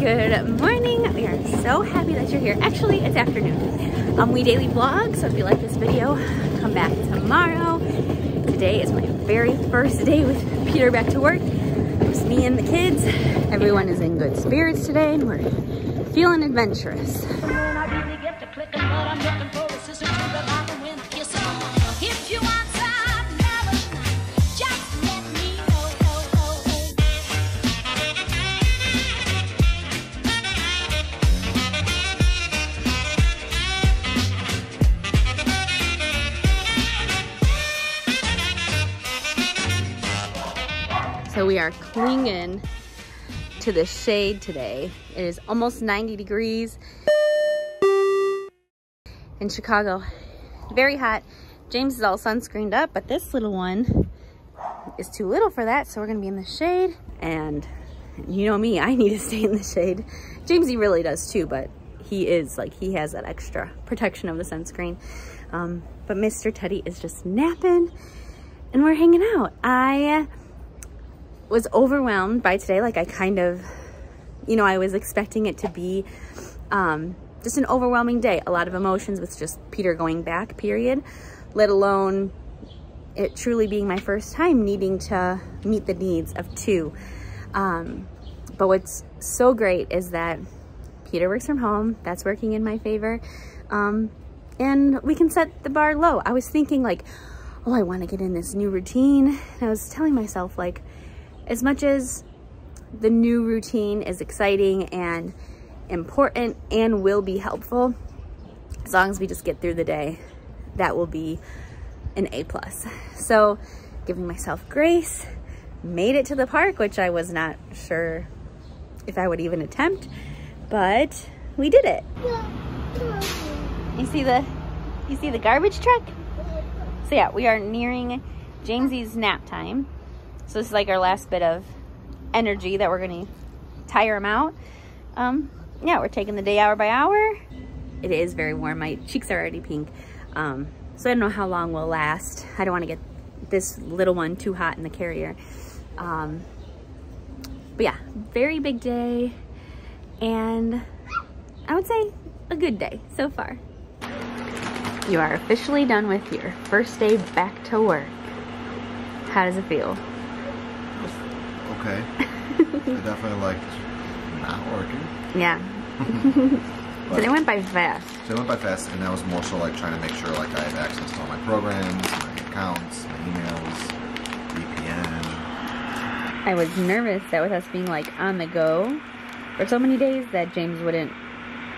Good morning. We are so happy that you're here. Actually, it's afternoon. Um, we daily vlog, so if you like this video, come back tomorrow. Today is my very first day with Peter back to work. It's me and the kids. Everyone is in good spirits today and we're feeling adventurous. We are clinging to the shade today. It is almost 90 degrees in Chicago. Very hot. James is all sunscreened up, but this little one is too little for that, so we're gonna be in the shade. And you know me, I need to stay in the shade. Jamesy really does too, but he is like, he has that extra protection of the sunscreen. Um, but Mr. Teddy is just napping and we're hanging out. I was overwhelmed by today. Like I kind of, you know, I was expecting it to be um, just an overwhelming day. A lot of emotions with just Peter going back, period. Let alone it truly being my first time needing to meet the needs of two. Um, but what's so great is that Peter works from home. That's working in my favor. Um, and we can set the bar low. I was thinking like, oh, I want to get in this new routine. And I was telling myself like, as much as the new routine is exciting and important and will be helpful, as long as we just get through the day, that will be an A plus. So giving myself grace, made it to the park, which I was not sure if I would even attempt, but we did it. You see the, you see the garbage truck? So yeah, we are nearing Jamesy's nap time. So this is like our last bit of energy that we're gonna tire them out. Um, yeah, we're taking the day hour by hour. It is very warm. My cheeks are already pink. Um, so I don't know how long we'll last. I don't want to get this little one too hot in the carrier. Um, but yeah, very big day. And I would say a good day so far. You are officially done with your first day back to work. How does it feel? Okay. I definitely liked not working. Yeah. But So they went by fast. so it went by fast, and that was more so like trying to make sure like I had access to all my programs, my accounts, my emails, VPN. I was nervous that with us being like on the go for so many days that James wouldn't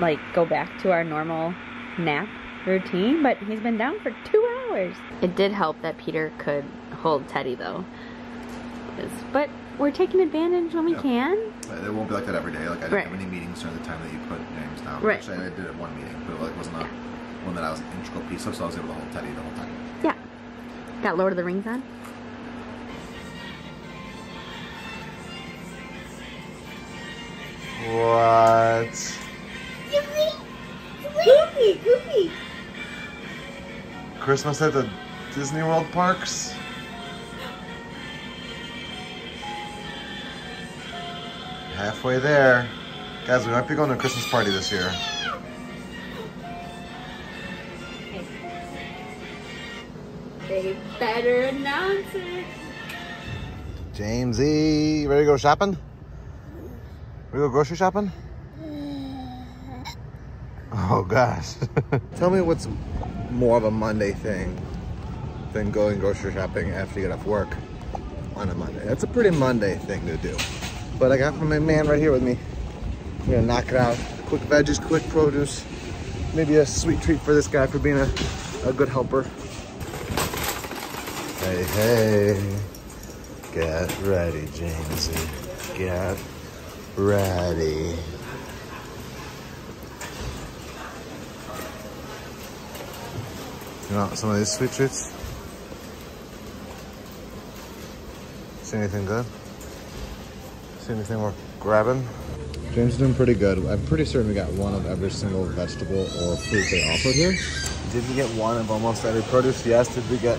like go back to our normal nap routine, but he's been down for two hours. It did help that Peter could hold Teddy though. But we're taking advantage when we Yeah. can. But It won't be like that every day. Like I didn't Right. have any meetings during the time that you put James down. Right. Actually, I did it one meeting, but it like, wasn't a one that I was an integral piece of, so I was able to hold Teddy the whole time. Yeah. Got Lord of the Rings on. What? Goofy, goofy. Christmas at the Disney World parks? Halfway there. Guys, we might be going to a Christmas party this year. They better announce it. Jamesy, you ready to go shopping? We go grocery shopping? Oh gosh. Tell me what's more of a Monday thing than going grocery shopping after you get off work on a Monday. That's a pretty Monday thing to do. But I got from my man right here with me. We're gonna knock it out. Quick veggies, quick produce. Maybe a sweet treat for this guy for being a, a good helper. Hey, hey. Get ready, Jamesy. Get ready. You want some of these sweet treats? See anything good? See anything worth grabbing? James is doing pretty good. I'm pretty certain we got one of every single vegetable or fruit they offered here. Did we get one of almost every produce? Yes. Did we get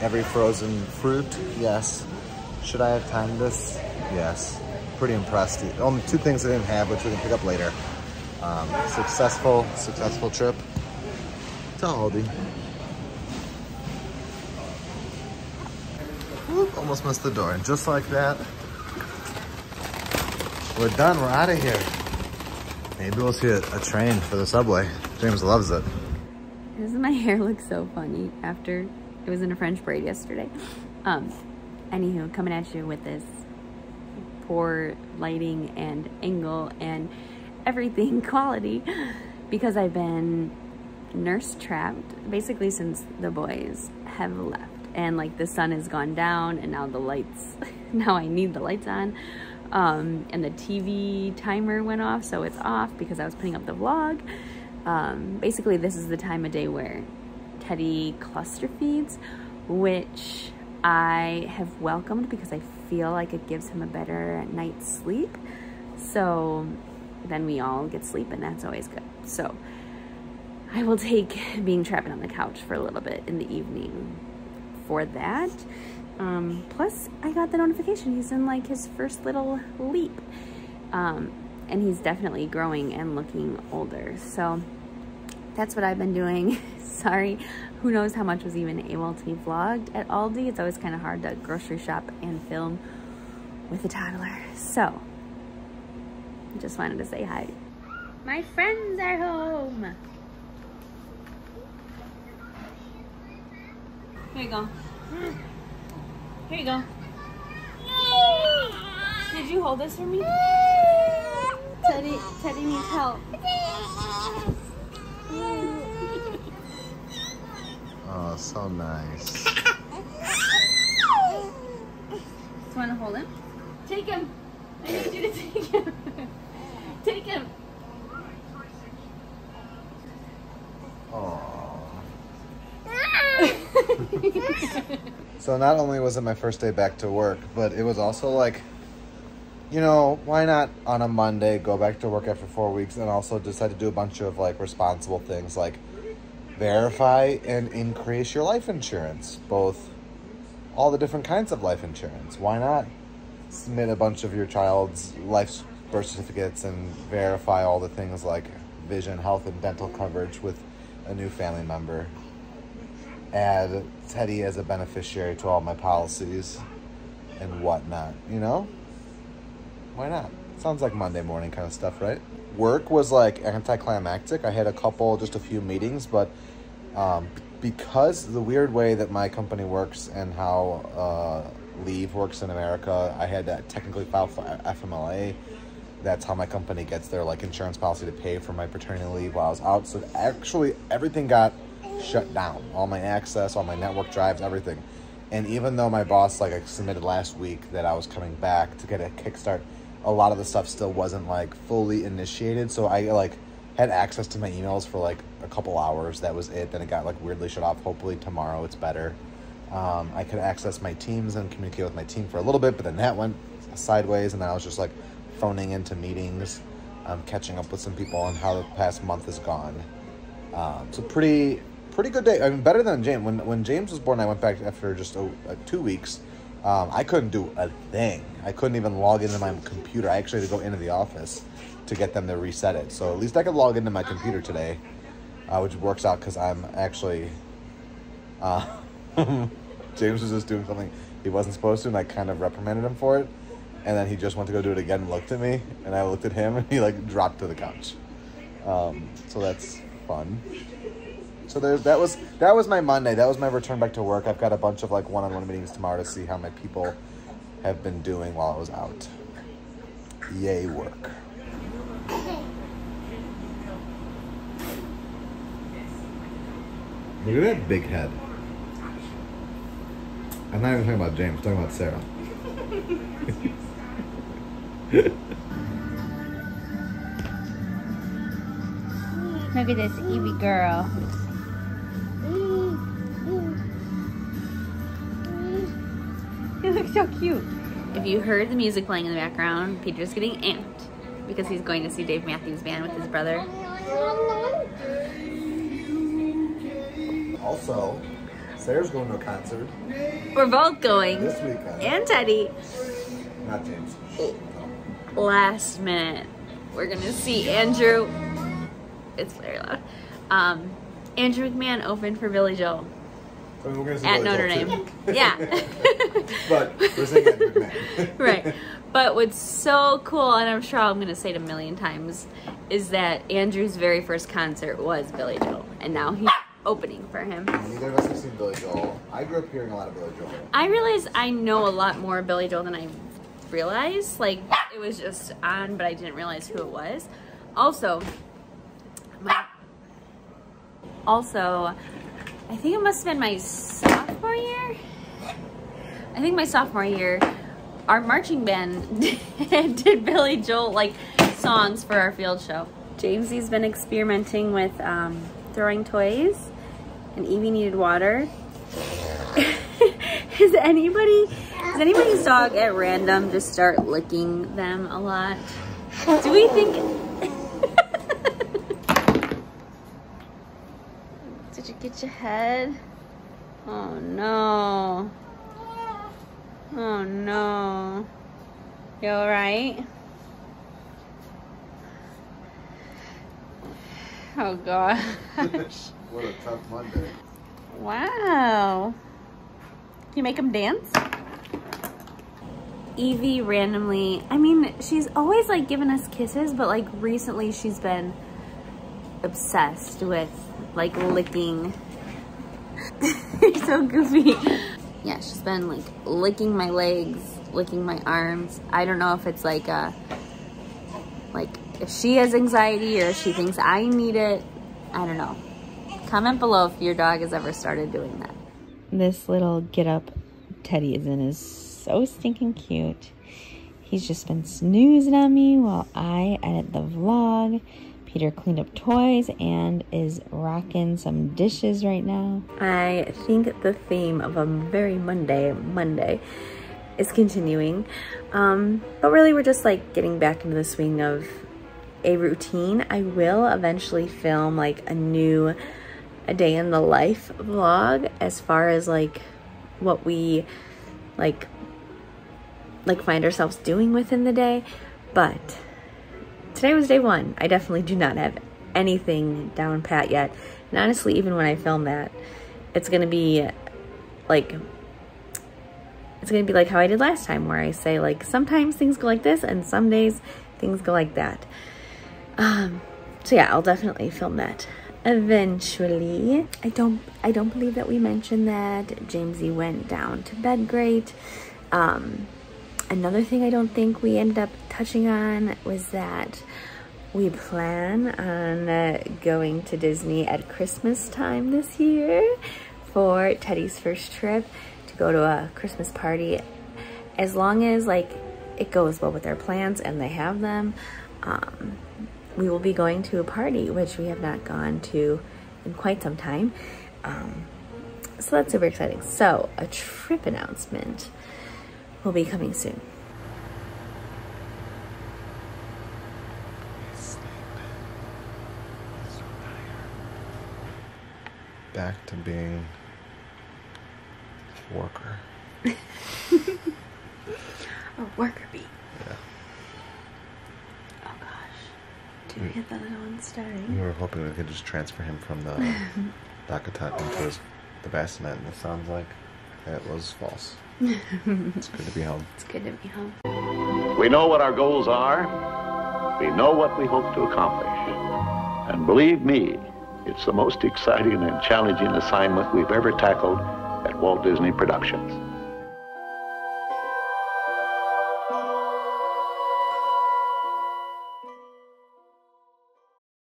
every frozen fruit? Yes. Should I have timed this? Yes. pretty impressed. Only two things I didn't have, which we can pick up later. Um, successful, successful trip to Aldi. Whoop, almost missed the door. And just like that, we're done. We're out of here. Maybe we'll see a, a train for the subway. James loves it. Doesn't my hair look so funny after it was in a French braid yesterday? Um, anywho, coming at you with this poor lighting and angle and everything quality because I've been nurse trapped basically since the boys have left and like the sun has gone down and now the lights now I need the lights on um, and the TV timer went off so it's off because I was putting up the vlog. Um, basically this is the time of day where Teddy cluster feeds which I have welcomed because I feel like it gives him a better night's sleep. So then we all get sleep and that's always good. So I will take being trapped on the couch for a little bit in the evening for that. Um, plus, I got the notification he's in like his first little leap. Um, and he's definitely growing and looking older. So that's what I've been doing. Sorry, who knows how much was even able to be vlogged at Aldi. It's always kind of hard to grocery shop and film with a toddler. So, I just wanted to say hi. My friends are home. Here you go. Here you go. Did you hold this for me? Teddy, Teddy needs help. Oh, so nice. Do you want to hold him? Take him. I need you to take him. take him. So not only was it my first day back to work, but it was also like, you know, why not on a Monday go back to work after four weeks and also decide to do a bunch of like responsible things like verify and increase your life insurance, both all the different kinds of life insurance. Why not submit a bunch of your child's life birth certificates and verify all the things like vision, health, and dental coverage with a new family member? Add Teddy as a beneficiary to all my policies and whatnot, you know? Why not? Sounds like Monday morning kind of stuff, right? Work was like anticlimactic. I had a couple, just a few meetings, but um, because the weird way that my company works and how uh, leave works in America, I had to technically file for FMLA. That's how my company gets their like insurance policy to pay for my paternity leave while I was out. So actually, everything got shut down. All my access, all my network drives, everything. And even though my boss like I submitted last week that I was coming back to get a kickstart, a lot of the stuff still wasn't like fully initiated. So I like had access to my emails for like a couple hours. That was it. Then it got like weirdly shut off. Hopefully tomorrow it's better. Um, I could access my teams and communicate with my team for a little bit, but then that went sideways, and then I was just like phoning into meetings, um, catching up with some people on how the past month has gone. Um, so pretty pretty good day. I mean, better than James. When when James was born, I went back after just oh, uh, two weeks. Um, I couldn't do a thing. I couldn't even log into my computer. I actually had to go into the office to get them to reset it. So at least I could log into my computer today, uh, which works out because I'm actually. Uh, James was just doing something he wasn't supposed to, and I kind of reprimanded him for it. And then he just went to go do it again and looked at me, and I looked at him, and he like dropped to the couch. Um, so that's fun. So there, that was that was my Monday. That was my return back to work. I've got a bunch of like one-on-one meetings tomorrow to see how my people have been doing while I was out. Yay, work. Look at that big head. I'm not even talking about James. I'm talking about Sarah. Look at this Evie girl. You look so cute. If you heard the music playing in the background, Peter's getting amped because he's going to see Dave Matthews Band with his brother. Also, Sarah's going to a concert We're both going. this weekend. And Teddy. Not James. last minute, we're gonna see Andrew. It's very loud. Um, Andrew McMahon opened for Billy Joel I mean, we're gonna see at Notre Dame. Yeah. but we're right. But what's so cool, and I'm sure I'm going to say it a million times, is that Andrew's very first concert was Billy Joel, and now he's opening for him. Neither of us have seen Billy Joel. I grew up hearing a lot of Billy Joel. I realize I know a lot more Billy Joel than I realized. Like, it was just on, but I didn't realize who it was. Also, my. Also, I think it must have been my sophomore year. I think my sophomore year, our marching band did Billy Joel like songs for our field show. Jamesy's been experimenting with um, throwing toys, and Evie needed water. Is anybody, does anybody's dog at random just start licking them a lot? Do we think? Did you get your head? Oh no. Oh no. You alright? Oh gosh. what a tough Monday. Wow. Can you make him dance? Evie randomly, I mean, she's always like giving us kisses, but like recently she's been obsessed with like licking. You're so goofy. Yeah, she's been like licking my legs, licking my arms. I don't know if it's like a, like if she has anxiety or if she thinks I need it. I don't know. Comment below if your dog has ever started doing that. This little get up Teddy is in is so stinking cute. He's just been snoozing on me while I edit the vlog. Peter cleaned up toys and is rocking some dishes right now. I think the theme of a very Monday Monday is continuing. Um, but really we're just like getting back into the swing of a routine. I will eventually film like a new a day in the life vlog as far as like what we like like find ourselves doing within the day but today was day one. I definitely do not have anything down pat yet. And honestly even when i film that it's gonna be like it's gonna be like how i did last time where i say like sometimes things go like this and some days things go like that. Um so yeah i'll definitely film that eventually. I don't i don't believe that we mentioned that jamesy went down to bed great. Um another thing i don't think we ended up touching on was that we plan on uh, going to disney at christmas time this year for teddy's first trip to go to a christmas party as long as like it goes well with their plans and they have them um we will be going to a party, which we have not gone to in quite some time. Um, so that's super exciting. So a trip announcement will be coming soon. Back to being a worker. A worker bee. Yeah. Oh gosh. Do we mm. get that other one starting? We were hoping we could just transfer him from the DockATot into his, the bassinet, and it sounds like it was false. it's good to be home. It's good to be home. We know what our goals are. We know what we hope to accomplish. And believe me, it's the most exciting and challenging assignment we've ever tackled at Walt Disney Productions.